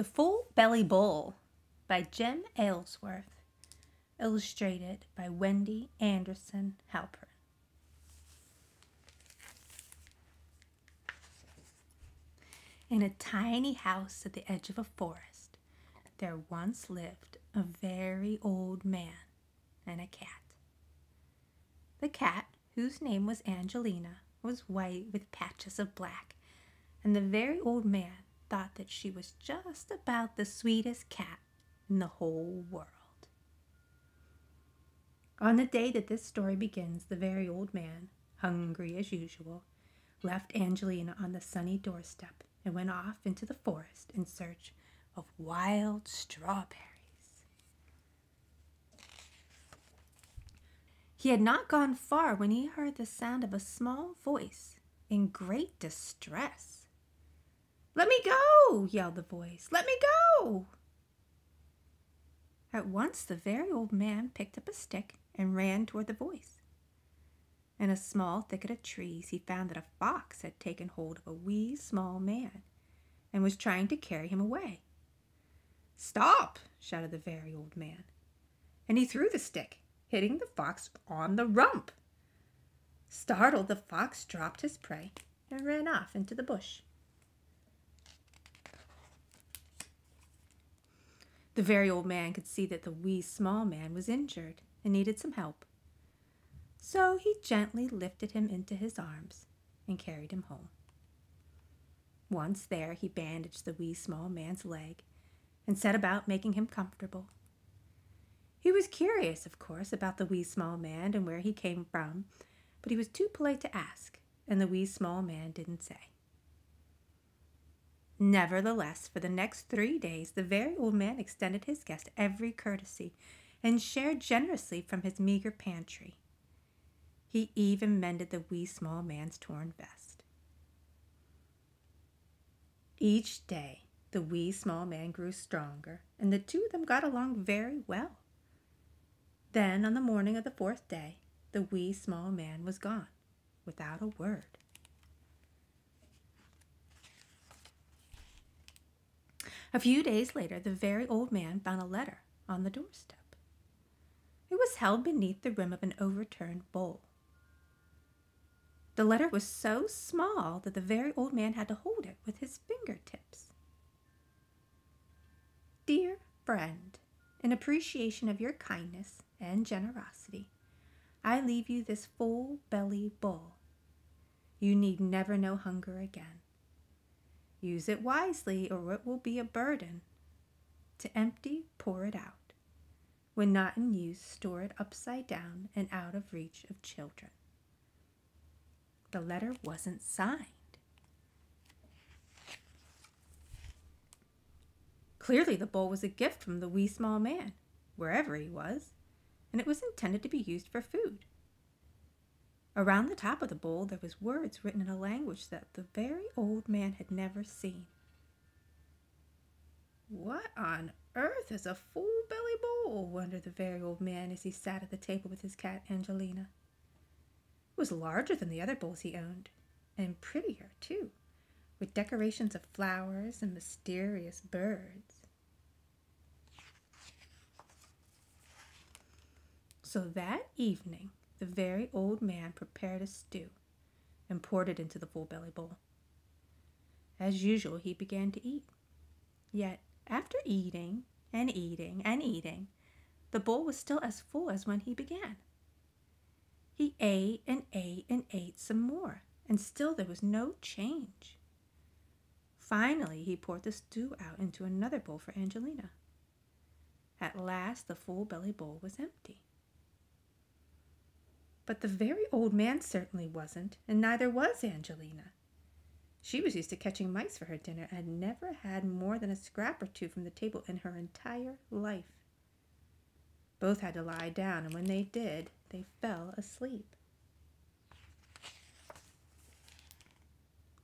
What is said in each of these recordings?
The Full Belly Bowl by Jim Aylesworth. Illustrated by Wendy Anderson Halperin. In a tiny house at the edge of a forest, there once lived a very old man and a cat. The cat, whose name was Angelina, was white with patches of black, and the very old man thought that she was just about the sweetest cat in the whole world. On the day that this story begins, the very old man, hungry as usual, left Angelina on the sunny doorstep and went off into the forest in search of wild strawberries. He had not gone far when he heard the sound of a small voice in great distress. Let me go! yelled the voice. Let me go! At once the very old man picked up a stick and ran toward the voice. In a small thicket of trees, he found that a fox had taken hold of a wee small man and was trying to carry him away. Stop! shouted the very old man, and he threw the stick, hitting the fox on the rump. Startled, the fox dropped his prey and ran off into the bush. The very old man could see that the wee small man was injured and needed some help. So he gently lifted him into his arms and carried him home. Once there, he bandaged the wee small man's leg and set about making him comfortable. He was curious, of course, about the wee small man and where he came from, but he was too polite to ask, and the wee small man didn't say. Nevertheless, for the next three days, the very old man extended his guest every courtesy and shared generously from his meager pantry. He even mended the wee small man's torn vest. Each day, the wee small man grew stronger, and the two of them got along very well. Then, on the morning of the fourth day, the wee small man was gone, without a word. A few days later, the very old man found a letter on the doorstep. It was held beneath the rim of an overturned bowl. The letter was so small that the very old man had to hold it with his fingertips. Dear friend, in appreciation of your kindness and generosity, I leave you this full belly bowl. You need never know hunger again. Use it wisely, or it will be a burden. To empty, pour it out. When not in use, store it upside down and out of reach of children. The letter wasn't signed. Clearly, the bowl was a gift from the wee small man, wherever he was, and it was intended to be used for food. Around the top of the bowl there was words written in a language that the very old man had never seen. What on earth is a full belly bowl? wondered the very old man as he sat at the table with his cat Angelina. It was larger than the other bowls he owned, and prettier too, with decorations of flowers and mysterious birds. So that evening, the very old man prepared a stew and poured it into the full belly bowl. As usual, he began to eat. Yet, after eating and eating and eating, the bowl was still as full as when he began. He ate and ate and ate some more, and still there was no change. Finally, he poured the stew out into another bowl for Angelina. At last, the full belly bowl was empty. But the very old man certainly wasn't, and neither was Angelina. She was used to catching mice for her dinner and had never had more than a scrap or two from the table in her entire life. Both had to lie down, and when they did, they fell asleep.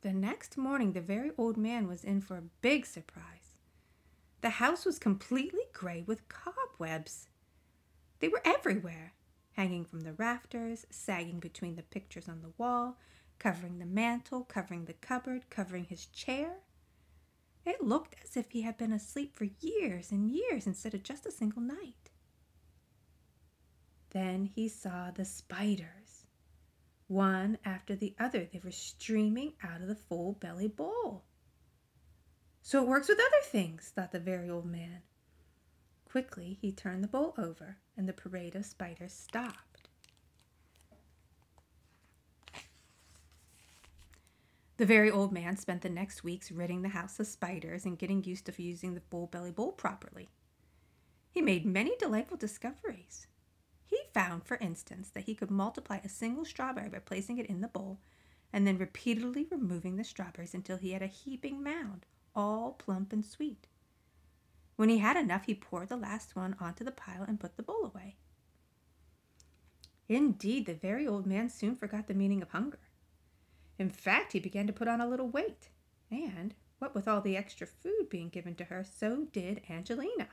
The next morning, the very old man was in for a big surprise. The house was completely gray with cobwebs. They were everywhere hanging from the rafters, sagging between the pictures on the wall, covering the mantel, covering the cupboard, covering his chair. It looked as if he had been asleep for years and years instead of just a single night. Then he saw the spiders. One after the other, they were streaming out of the full belly bowl. So it works with other things, thought the very old man. Quickly, he turned the bowl over, and the parade of spiders stopped. The very old man spent the next weeks ridding the house of spiders and getting used to using the full belly bowl properly. He made many delightful discoveries. He found, for instance, that he could multiply a single strawberry by placing it in the bowl and then repeatedly removing the strawberries until he had a heaping mound, all plump and sweet. When he had enough, he poured the last one onto the pile and put the bowl away. Indeed, the very old man soon forgot the meaning of hunger. In fact, he began to put on a little weight. And, what with all the extra food being given to her, so did Angelina.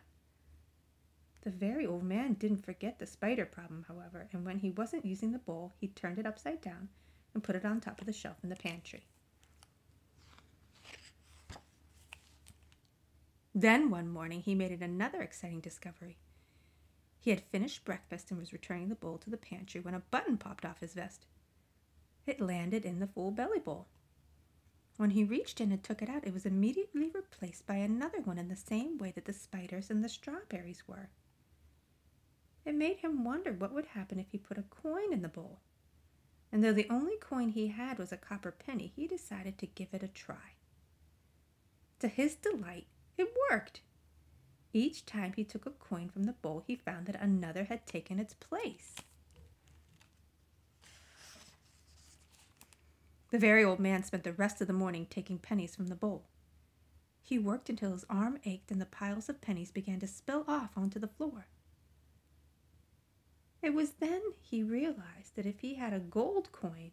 The very old man didn't forget the spider problem, however, and when he wasn't using the bowl, he turned it upside down and put it on top of the shelf in the pantry. Then one morning he made another exciting discovery. He had finished breakfast and was returning the bowl to the pantry when a button popped off his vest. It landed in the full belly bowl. When he reached in and took it out, it was immediately replaced by another one in the same way that the spiders and the strawberries were. It made him wonder what would happen if he put a coin in the bowl. And though the only coin he had was a copper penny, he decided to give it a try. To his delight, it worked. Each time he took a coin from the bowl, he found that another had taken its place. The very old man spent the rest of the morning taking pennies from the bowl. He worked until his arm ached and the piles of pennies began to spill off onto the floor. It was then he realized that if he had a gold coin,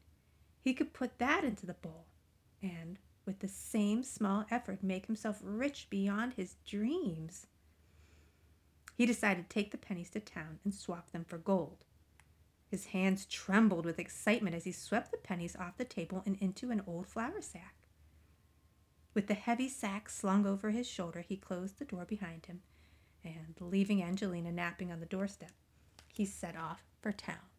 he could put that into the bowl and, with the same small effort make himself rich beyond his dreams. He decided to take the pennies to town and swap them for gold. His hands trembled with excitement as he swept the pennies off the table and into an old flour sack. With the heavy sack slung over his shoulder, he closed the door behind him, and, leaving Angelina napping on the doorstep, he set off for town.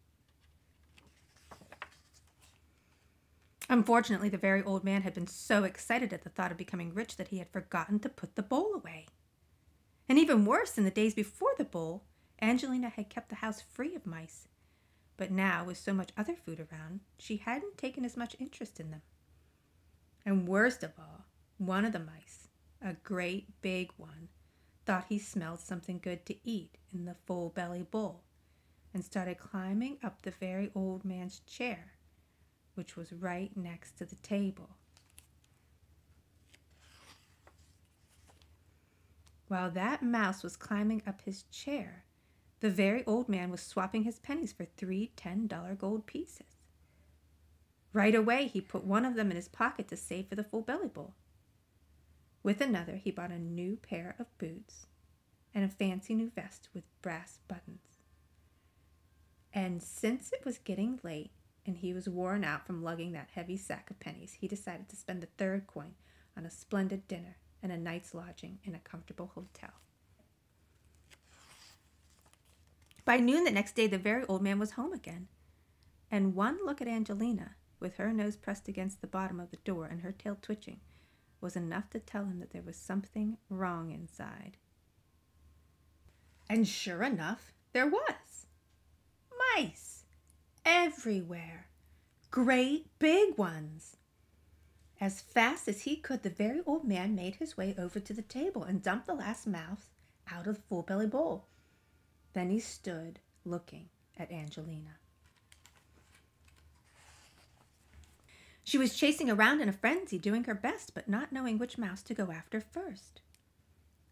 Unfortunately, the very old man had been so excited at the thought of becoming rich that he had forgotten to put the bowl away. And even worse, in the days before the bowl, Angelina had kept the house free of mice. But now, with so much other food around, she hadn't taken as much interest in them. And worst of all, one of the mice, a great big one, thought he smelled something good to eat in the full belly bowl and started climbing up the very old man's chair which was right next to the table. While that mouse was climbing up his chair, the very old man was swapping his pennies for three $10 gold pieces. Right away, he put one of them in his pocket to save for the full belly bowl. With another, he bought a new pair of boots and a fancy new vest with brass buttons. And since it was getting late, and he was worn out from lugging that heavy sack of pennies, he decided to spend the third coin on a splendid dinner and a night's lodging in a comfortable hotel. By noon the next day, the very old man was home again, and one look at Angelina, with her nose pressed against the bottom of the door and her tail twitching, was enough to tell him that there was something wrong inside. And sure enough, there was. Mice! Everywhere. Great big ones. As fast as he could, the very old man made his way over to the table and dumped the last mouse out of the full belly bowl. Then he stood looking at Angelina. She was chasing around in a frenzy, doing her best, but not knowing which mouse to go after first.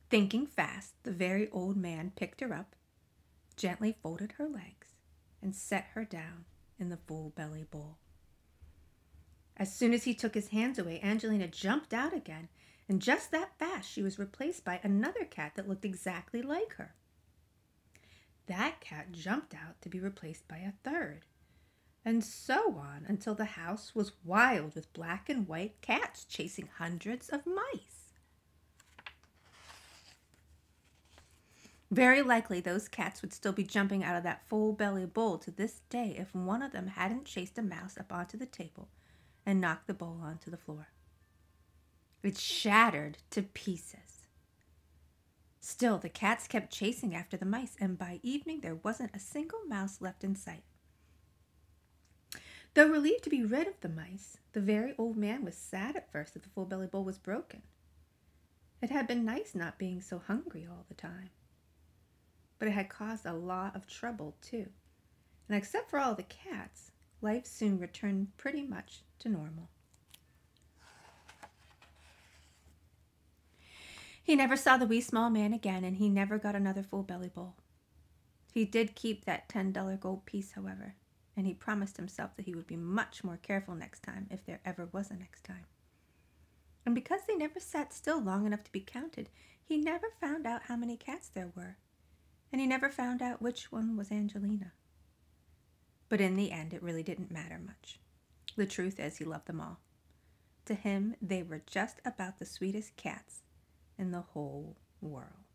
Thinking fast, the very old man picked her up, gently folded her legs, and set her down in the full belly bowl. As soon as he took his hands away, Angelina jumped out again, and just that fast she was replaced by another cat that looked exactly like her. That cat jumped out to be replaced by a third, and so on until the house was wild with black and white cats chasing hundreds of mice. Very likely those cats would still be jumping out of that full belly bowl to this day if one of them hadn't chased a mouse up onto the table and knocked the bowl onto the floor. It shattered to pieces. Still, the cats kept chasing after the mice, and by evening there wasn't a single mouse left in sight. Though relieved to be rid of the mice, the very old man was sad at first that the full belly bowl was broken. It had been nice not being so hungry all the time. But it had caused a lot of trouble, too. And except for all the cats, life soon returned pretty much to normal. He never saw the wee small man again, and he never got another full belly bowl. He did keep that $10 gold piece, however, and he promised himself that he would be much more careful next time if there ever was a next time. And because they never sat still long enough to be counted, he never found out how many cats there were, and he never found out which one was Angelina. But in the end, it really didn't matter much. The truth is, he loved them all. To him, they were just about the sweetest cats in the whole world.